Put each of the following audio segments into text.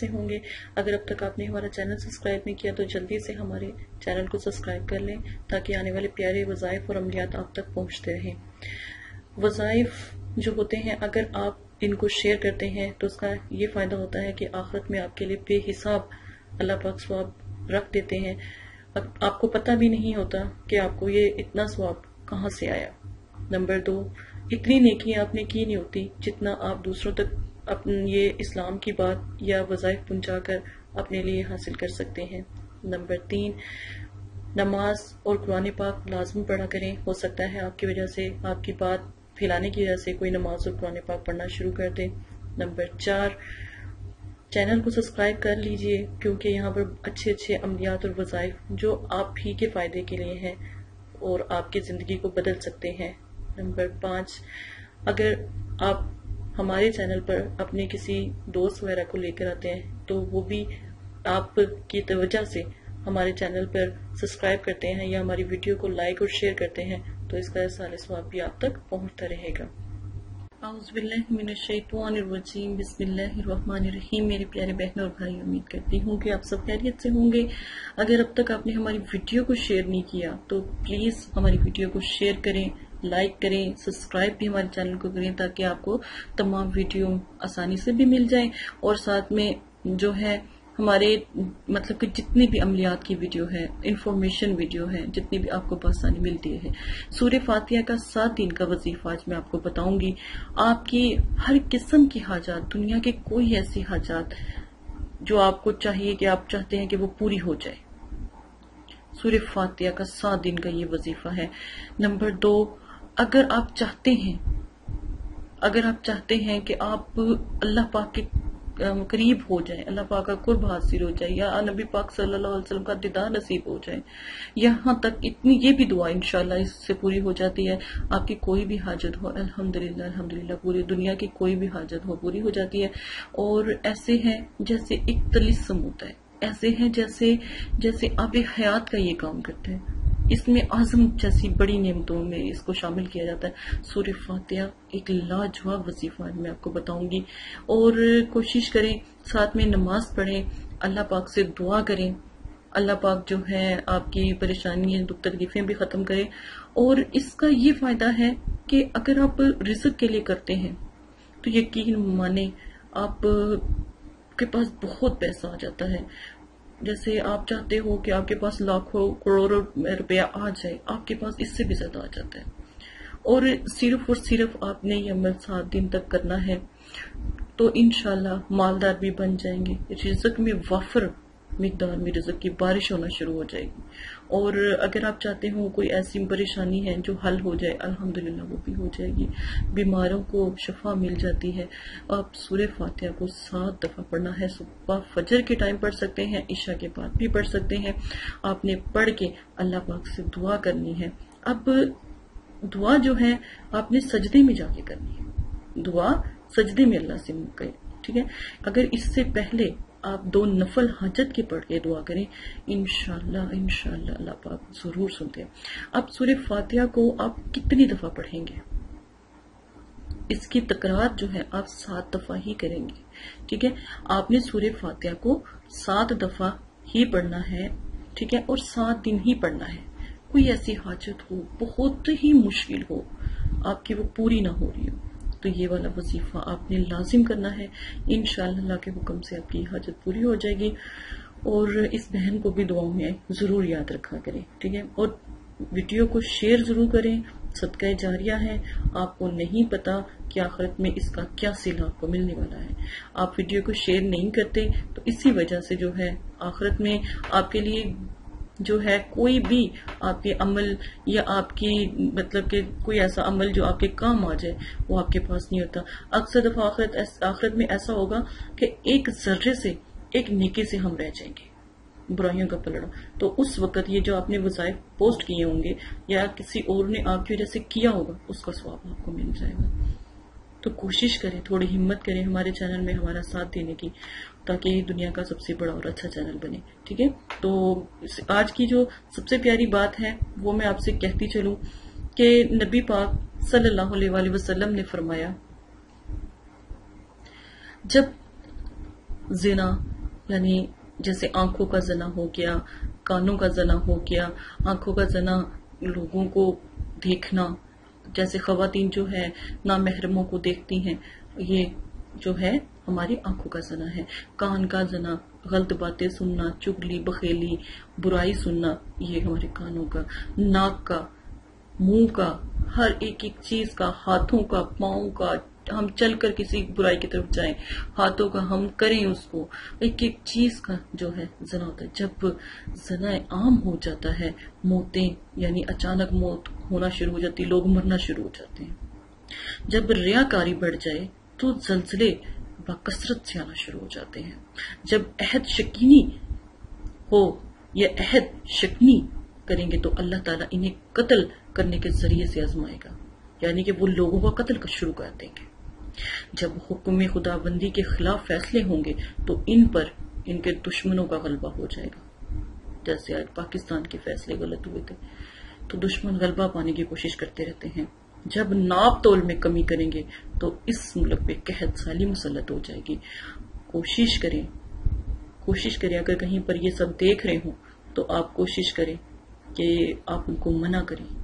خیریت سے ہوں گے۔ اگر اب تک آپ نے ہمارا چینل سبسکرائب نہیں کیا تو جلدی سے ہمارے چینل کو سبسکرائب کر لیں تاکہ آنے والے پیارے وظائف اور عملیات آپ تک پہنچتے رہیں۔ وظائف جو ہوتے ہیں، اگر آپ ان کو شیئر کرتے ہیں تو اس کا یہ فائدہ ہوتا ہے کہ آخرت میں آپ کے لیے بے حساب اللہ پاک سواب رکھ دیتے ہیں۔ آپ کو پتہ بھی نہیں ہوتا کہ آپ کو یہ اتنا سواب کہاں سے آیا۔ نمبر دو اتنی نیکی آپ نے کی نہیں ہوتی جتنا آپ دوسروں تک اپنے یہ اسلام کی بات یا وظائف پہنچا کر اپنے لیے حاصل کر سکتے ہیں۔ نمبر تین، نماز اور قرآن پاک لازم پڑھا کریں۔ ہو سکتا ہے آپ کی وجہ سے آپ کی بات پھیلانے کی وجہ سے کوئی نماز اور قرآن پاک پڑھنا شروع کر دے نمبر چار، چینل کو سبسکرائب کر لیجیے کیونکہ یہاں پر اچھے اچھے عملیات اور وظائف جو آپ ہی کے فائدے کے لیے ہیں اور آپ کی زندگی کو بدل سکتے ہیں۔ نمبر پانچ، اگر آپ ہمارے چینل پر اپنے کسی دوست وغیرہ کو لے کر آتے ہیں، تو وہ بھی آپ کی توجہ سے ہمارے چینل پر سبسکرائب کرتے ہیں یا ہماری ویڈیو کو لائک اور شیئر کرتے ہیں، تو اس کا سال سواب بھی آپ تک پہنچتا رہے گا۔ اعوذ باللہ من الشیطان الرجیم، بسم اللہ الرحمن الرحیم۔ میرے پیارے بہن اور بھائی امید کرتی ہوں کہ آپ سب خیریت سے ہوں گے۔ اگر اب تک آپ نے ہماری ویڈیو کو شیئر نہیں کیا، تو پلیز ہماری ویڈیو کو شیئر کریں۔ لائک کریں، سبسکرائب بھی ہمارے چینل کو کریں تاکہ آپ کو تمام ویڈیو آسانی سے بھی مل جائیں۔ اور ساتھ میں جو ہے، ہمارے مطلب کہ جتنی بھی عملیات کی ویڈیو ہے، انفارمیشن ویڈیو ہے، جتنی بھی آپ کو بآسانی ملتی ہے۔ سورہ فاتحہ کا سات دن کا وظیفہ آج میں آپ کو بتاؤں گی۔ آپ کی ہر قسم کی حاجات، دنیا کے کوئی ایسی حاجات جو آپ کو چاہیے کہ آپ چاہتے ہیں کہ وہ پوری ہو جائے۔ سورہ فاتحہ کا سات دن کا یہ وظیفہ ہے۔ نمبر دو اگر آپ چاہتے ہیں، اگر آپ چاہتے ہیں کہ آپ اللہ پاک کے قریب ہو جائیں، اللہ پاک کا قرب حاصل ہو جائے، یا نبی پاک صلی اللہ علیہ وسلم کا دیدار نصیب ہو جائے، یہاں تک اتنی یہ بھی دعا انشاءاللہ اس سے پوری ہو جاتی ہے، آپ کی کوئی بھی حاجت ہو، الحمدللہ الحمدللہ پوری دنیا کی کوئی بھی حاجت ہو، پوری ہو جاتی ہے۔ اور ایسے ہیں جیسے ایک تلسم ہوتا ہے ایسے ہیں جیسے جیسے آپ حیات کا یہ کام کرتے ہیں۔ اس میں اعظم جیسی بڑی نعمتوں میں اس کو شامل کیا جاتا ہے۔ سورہ فاتحہ ایک لاجواب وظیفہ میں آپ کو بتاؤں گی۔ اور کوشش کریں، ساتھ میں نماز پڑھیں، اللہ پاک سے دعا کریں۔ اللہ پاک جو ہے، آپ کی پریشانی دکھ تکلیفیں بھی ختم کرے۔ اور اس کا یہ فائدہ ہے کہ اگر آپ رزق کے لیے کرتے ہیں، تو یقین مانے آپ کے پاس بہت پیسہ آ جاتا ہے۔ جیسے آپ چاہتے ہو کہ آپ کے پاس لاکھوں کروڑوں روپیہ آ جائے، آپ کے پاس اس سے بھی زیادہ آ جاتا ہے۔ اور صرف اور صرف آپ نے یہ عمل سات دن تک کرنا ہے تو انشاءاللہ مالدار بھی بن جائیں گے۔ رزق میں وفر مقدار میں رزق کی بارش ہونا شروع ہو جائے گی۔ اور اگر آپ چاہتے ہو کوئی ایسی پریشانی ہے جو حل ہو جائے، الحمدللہ وہ بھی ہو جائے گی۔ بیماروں کو شفا مل جاتی ہے۔ آپ سورہ فاتحہ کو سات دفعہ پڑھنا ہے۔ صبح فجر کے ٹائم پڑھ سکتے ہیں، عشاء کے بعد بھی پڑھ سکتے ہیں۔ آپ نے پڑھ کے اللہ پاک سے دعا کرنی ہے۔ اب دعا جو ہے، آپ نے سجدے میں جا کے کرنی ہے۔ دعا سجدے میں اللہ سے ٹھیک ہے؟ اگر اس سے پہلے آپ دو نفل حاجت کے پڑھ کے دعا کریں۔ انشاءاللہ انشاءاللہ اللہ پاک ضرور سنتے ہیں۔ اب سورہ فاتحہ کو آپ کتنی دفعہ پڑھیں گے؟ اس کی تکرار جو ہے آپ سات دفعہ ہی کریں گے۔ ٹھیک ہے؟ آپ نے سورہ فاتحہ کو سات دفعہ ہی پڑھنا ہے، ٹھیک ہے؟ اور سات دن ہی پڑھنا ہے۔ کوئی ایسی حاجت ہو، بہت ہی مشکل ہو، آپ کی وہ پوری نہ ہو رہی ہو۔ تو یہ والا وظیفہ آپ نے لازم کرنا ہے۔ انشاءاللہ اللہ کے حکم سے آپ کی حاجت پوری ہو جائے گی۔ اور اس بہن کو بھی دعاؤں میں ضرور یاد رکھا کریں، ٹھیک ہے؟ اور ویڈیو کو شیئر ضرور کریں۔ صدقہ جاریہ ہے۔ آپ کو نہیں پتا کہ آخرت میں اس کا کیا سلا آپ کو ملنے والا ہے۔ آپ ویڈیو کو شیئر نہیں کرتے تو اسی وجہ سے جو ہے، آخرت میں آپ کے لیے جو ہے کوئی بھی آپ کے عمل یا آپ کی مطلب کہ کوئی ایسا عمل جو آپ کے کام آ جائے، وہ آپ کے پاس نہیں ہوتا۔ اکثر دفعہ آخرت آخرت میں ایسا ہوگا کہ ایک ذرے سے ایک نیکی سے ہم رہ جائیں گے، برائیوں کا پلڑا۔ تو اس وقت یہ جو آپ نے وظائف پوسٹ کیے ہوں گے یا کسی اور نے آپ کی وجہ سے کیا ہوگا، اس کا سواب آپ کو مل جائے گا۔ تو کوشش کریں، تھوڑی ہمت کریں ہمارے چینل میں ہمارا ساتھ دینے کی، تاکہ یہ دنیا کا سب سے بڑا اور اچھا چینل بنے، ٹھیک ہے؟ تو آج کی جو سب سے پیاری بات ہے، وہ میں آپ سے کہتی چلوں کہ نبی پاک صلی اللہ علیہ وسلم نے فرمایا، جب زنا یعنی جیسے آنکھوں کا زنا ہو گیا، کانوں کا زنا ہو گیا، آنکھوں کا زنا لوگوں کو دیکھنا جیسے خواتین جو ہے نامحرموں کو دیکھتی ہیں، یہ جو ہے ہماری آنکھوں کا زنا ہے۔ کان کا زنا، غلط باتیں سننا، چگلی، بخیلی، برائی سننا، یہ ہمارے کانوں کا، ناک کا، منہ کا، ہر ایک ایک چیز کا، ہاتھوں کا، پاؤں کا ہم چل کر کسی برائی کی طرف جائیں، ہاتھوں کا ہم کریں اس کو۔ ایک ایک چیز کا جو ہے زنا ہوتا ہے۔ جب زنا عام ہو جاتا ہے، موتیں یعنی اچانک موت ہونا شروع ہو جاتی، لوگ مرنا شروع ہو جاتے ہیں۔ جب ریاکاری بڑھ جائے تو زلزلے بکثرت سے آنا شروع ہو جاتے ہیں۔ جب عہد شکینی ہو یا عہد شکنی کریں گے تو اللہ تعالیٰ انہیں قتل کرنے کے ذریعے سے آزمائے گا۔ یعنی کہ وہ لوگوں کا قتل شروع کر دیں گے۔ جب حکم خدا بندی کے خلاف فیصلے ہوں گے تو ان پر ان کے دشمنوں کا غلبہ ہو جائے گا۔ جیسے آج پاکستان کے فیصلے غلط ہوئے تھے، تو دشمن غلبہ پانے کی کوشش کرتے رہتے ہیں۔ جب ناپ تول میں کمی کریں گے تو اس ملک پہ قحط سالی مسلط ہو جائے گی۔ کوشش کریں کوشش کریں، اگر کہیں پر یہ سب دیکھ رہے ہوں تو آپ کوشش کریں کہ آپ ان کو منع کریں۔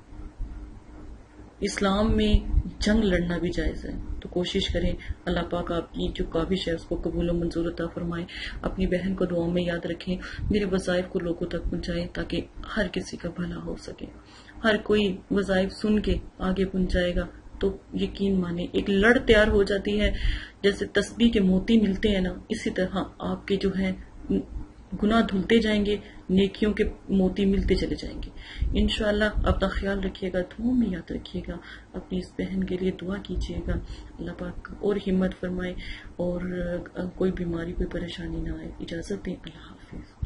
اسلام میں جنگ لڑنا بھی جائز ہے۔ تو کوشش کریں اللہ پاک آپ کی جو کابش ہے اس کو قبول و منظور عطا فرمائیں اپنی بہن کو دعاؤں میں یاد رکھیں، میرے وظائف کو لوگوں تک پہنچائیں تاکہ ہر کسی کا بھلا ہو سکے۔ ہر کوئی وظائف سن کے آگے پہنچائے گا تو یقین مانے ایک لڑ تیار ہو جاتی ہے۔ جیسے تسبیح کے موتی ملتے ہیں نا، اسی طرح آپ کے جو ہے گناہ دھلتے جائیں گے، نیکیوں کے موتی ملتے چلے جائیں گے۔ انشاءاللہ اپنا خیال رکھیے گا، دھوم میں یاد رکھیے گا۔ اپنی اس بہن کے لیے دعا کیجیے گا۔ اللہ پاک اور ہمت فرمائے اور کوئی بیماری، کوئی پریشانی نہ آئے۔ اجازت دیں۔ اللہ حافظ۔